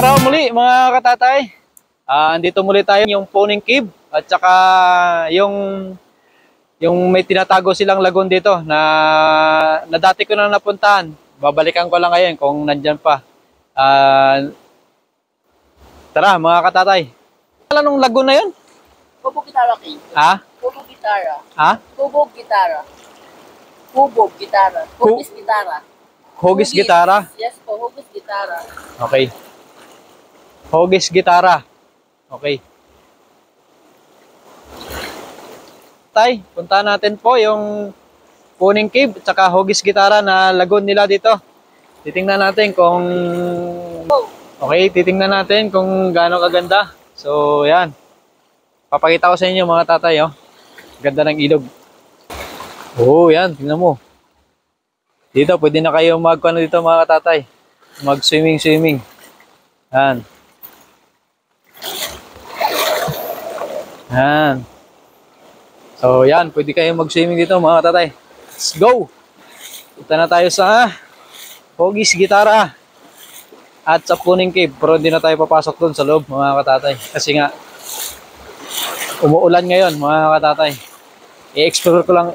muli mga katatay. Ah, andito muli tayo yung Poning Cave at saka yung yung may tinatago silang lagoon dito na na dati ko na napuntahan. Babalikan ko lang ngayon kung nandyan pa. Ah, tara mga katatay. Alam nung lagoon na yun? Kubog gitara. Ha? Kubog gitara. Ha? Kubog gitara. Kubog gitara. Hugis gitara. Hugis gitara? Yes po, hugis gitara. Okay. Hugis gitara. Okay. Tay, punta natin po yung Puning Cave at saka Hugis Gitara na lagoon nila dito. Titingnan natin kung Okay, titingnan natin kung gaano kaganda. So, yan. Papakita ko sa inyo mga tatay, oh. Ganda ng ilog. Oh, yan, tingnan mo. Dito, pwede na kayo mag ano dito mga tatay. Mag-swimming, swimming. Yan. Yan. So, yan. Pwede kayo mag-swimming dito mga tatay. Let's go! Punta na tayo sa Hogis Gitara at sa Puning Cave. Pero hindi na tayo papasok dun sa loob mga katatay. Kasi nga, umuulan ngayon mga katatay. I-explore ko lang,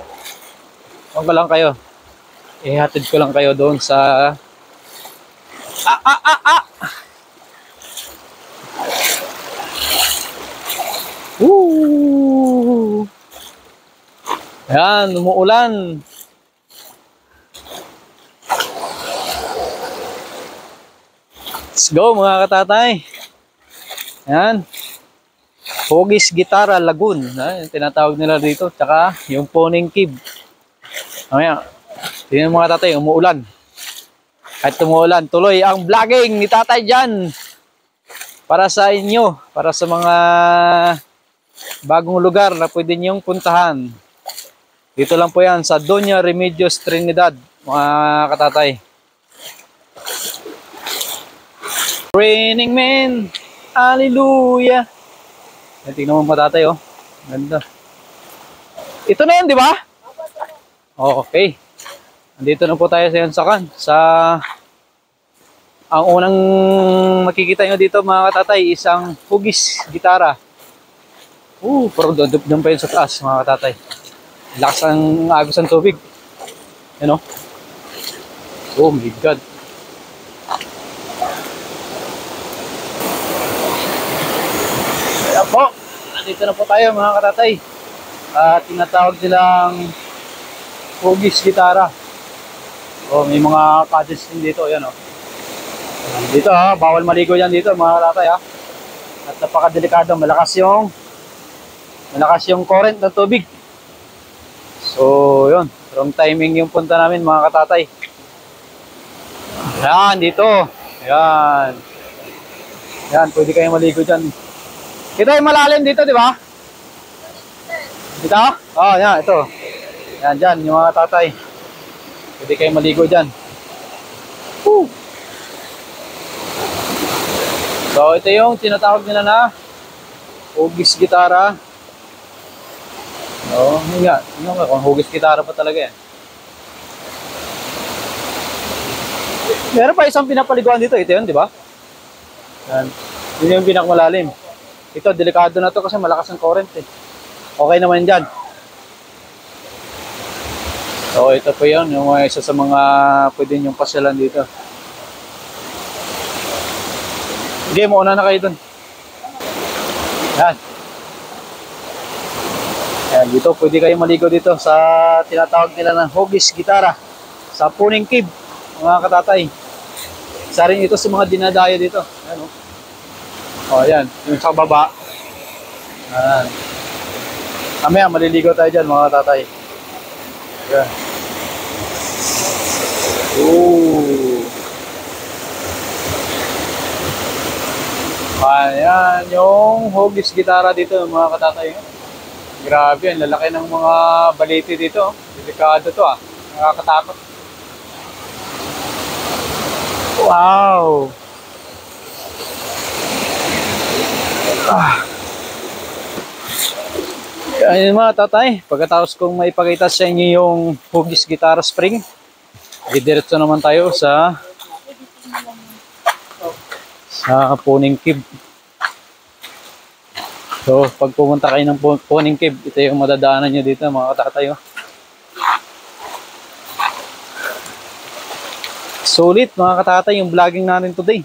ano ko lang kayo. Ihatid ko lang kayo doon sa Ah, ah, ah, ah! Woo! Yan, umuulan. Let's go mga katatay. Yan. Hogis Gitara Lagoon. Yan, yung tinatawag nila dito. Tsaka yung Poning Cave. Mamaya, tingnan mga tatay, umuulan. Kahit tumuulan, tuloy ang vlogging ni tatay dyan. Para sa inyo, para sa mga bagong lugar na pwede niyong puntahan. Dito lang po yan sa Doña Remedios Trinidad, mga katatay. Raining man, hallelujah. Ay, tingnan mo pa tatay, oh. Ganda. Ito na yan, di ba? Oh, okay. Andito na po tayo sa Yansakan. Sa ang unang makikita nyo dito mga katatay, isang hugis gitara. Uh, pero doon pa yun sa taas mga katatay. Lakas ang agos ng tubig. Yan o. Oh my God. Kaya po, nandito na po tayo mga katatay. At tinatawag silang hugis gitara. Oh, may mga paddles din dito, yan oh. Dito ha, bawal maligo yan dito mga katatay ha. At napakadelikado, malakas yung malakas yung current ng tubig. So, yun. Wrong timing yung punta namin mga katatay. Yan, dito. Yan. Yan, pwede kayong maligo dyan. Ito ay malalim dito, di ba? Dito? Oh, yan, ito. Yan, dyan, yung mga tatay. Pwede kayong maligo dyan. Woo! So, ito yung tinatawag nila na hugis gitara. Oo, oh, yun nga. Yun nga, kung hugis gitara pa talaga yan. Meron pa isang pinapaliguan dito. Ito yun, di ba? Yan. Yun yung pinakamalalim. Ito, delikado na to kasi malakas ang current eh. Okay naman dyan. So, ito po yun. Yung isa sa mga pwede nyong pasyalan dito. Sige, mauna na kayo dun. Yan. Yan, dito pwede kayo maligo dito sa tinatawag nila ng Hogis Gitara sa Puning Cave, mga katatay. Isa rin ito sa mga dinadayo dito. Yan, oh. Oh, yan. Yung sa baba. Yan. Mamaya, maliligo tayo dyan, mga tatay. Yan. Ooh. Ayan, yung hugis gitara dito, mga katatay. Grabe, ang lalaki ng mga baliti dito. Delikado to ah. Nakakatakot. Wow! Ah. Ayun mga tatay, pagkatapos kong maipakita sa inyo yung hugis gitara spring, didiretso naman tayo sa sa Puning Cave. So, pag pumunta kayo ng Puning Cave, ito yung madadaanan nyo dito mga katatay. oh. Sulit mga katatay yung vlogging natin today.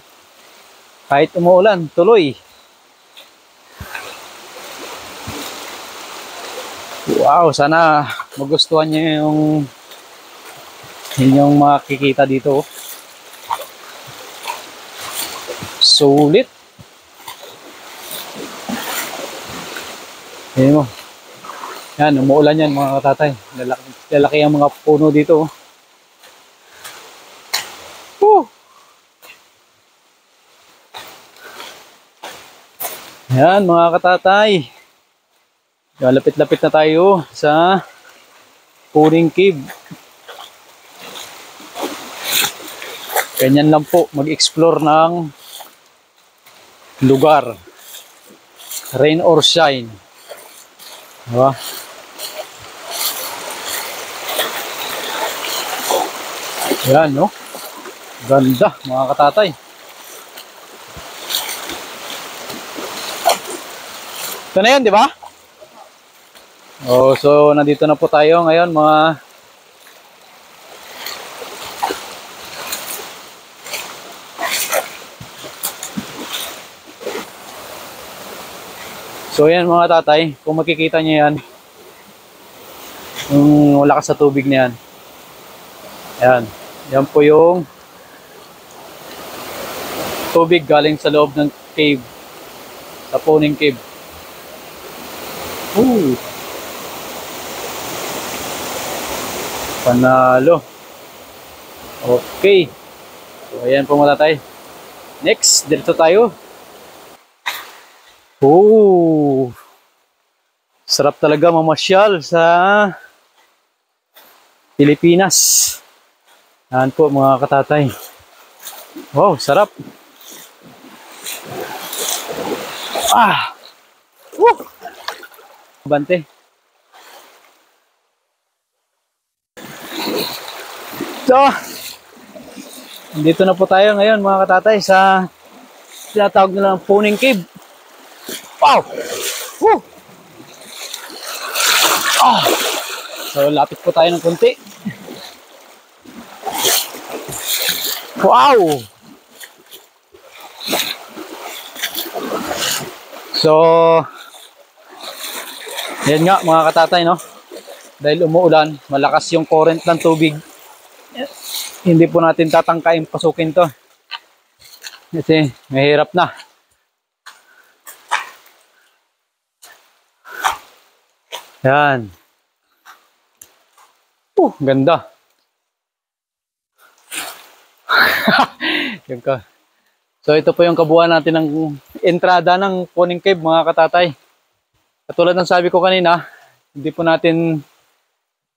Kahit umuulan, tuloy. Wow, sana magustuhan niyo yung inyong makikita dito. oh. Sulit. Ayan mo. Yan, umuulan yan mga katatay. Lalaki, lalaki ang mga puno dito. oh. Woo! Yan mga katatay. Lapit-lapit na tayo sa Puring Cave. Ganyan lang po mag-explore ng lugar. Rain or shine. Diba? Yan, no? Ganda, mga katatay. Ito na yun, di ba? Oh, so nandito na po tayo ngayon, mga So yan mga tatay, kung makikita niyo yan, yung wala ka sa tubig na yan. Yan. Yan po yung tubig galing sa loob ng cave. Sa Puning Cave. Ooh. Panalo. Okay. So ayan po mga tatay. Next, dito tayo. Oh. Sarap talaga mamasyal sa Pilipinas. Yan po mga katatay. Wow, sarap. Ah. Woo. Bante. So, dito na po tayo ngayon mga katatay sa tinatawag nilang Puning Cave. Wow! Woo! Ah! So, lapit po tayo ng konti. Wow! So, yan nga mga katatay, no? Dahil umuulan, malakas yung current ng tubig. Hindi po natin tatangkain pasukin to. Kasi mahirap na. Yan. Uh, ganda. Yun ka. So ito po yung kabuuan natin ng entrada ng Puning Cave mga katatay. Katulad ng sabi ko kanina, hindi po natin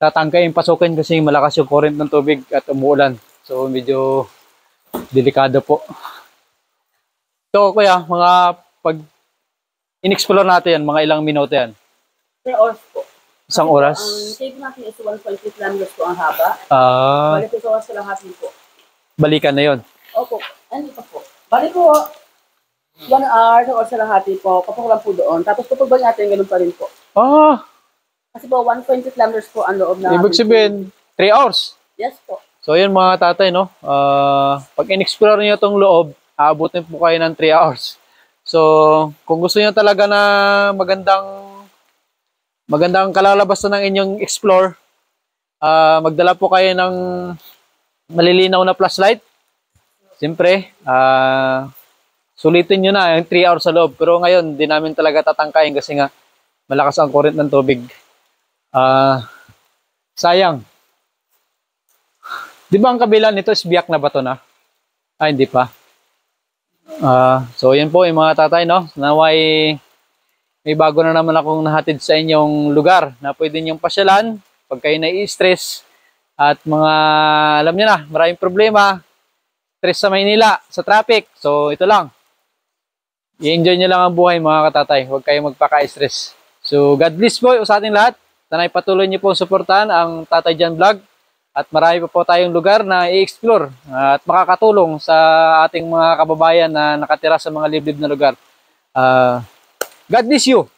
tatangkain pasukin kasi malakas yung current ng tubig at umuulan. So medyo delikado po. So kuya, mga pag in-explore natin yan, mga ilang minuto yan. 3 hours po. Isang oras. Ang cave natin is 1.8 kilometers po ang haba. Ah, Bali po sa oras lang hapon po. balikan na yon. Opo, ano pa po? Bali po, 1 hour sa oras lang hati po. Papakulang po doon. Tapos kapag ba natin, ganun pa rin po. Ah, Kasi po, 1.8 kilometers po ang loob na. ibig sabihin, 3 hours. Yes po. So yun mga tatay, no? Ah, pag in-explore niyo itong loob, aabutin po kayo ng 3 hours. So, kung gusto niyo talaga na magandang magandang kalalabasan ng inyong explore, ah, magdala po kayo ng malilinaw na flashlight. Siyempre, ah, sulitin nyo na yung 3 hours sa loob. Pero ngayon, di namin talaga tatangkayin kasi nga malakas ang current ng tubig. Ah, sayang. Di ba ang kabila nito is biyak na bato na? Ah, hindi pa. Ah, so yan po yung mga tatay, no? Naway may bago na naman akong nahatid sa inyong lugar na pwede niyong pasyalan pag kayo nai-stress at mga, alam niyo na, maraming problema, stress sa Maynila, sa traffic. So, ito lang. I-enjoy niyo lang ang buhay mga katatay. Huwag kayong magpaka-stress. So, God bless po sa ating lahat. Sana'y patuloy niyo pong suportahan ang Tatay Jan Vlog. At marami pa po tayong lugar na i-explore at makakatulong sa ating mga kababayan na nakatira sa mga liblib na lugar. Ah, God bless you.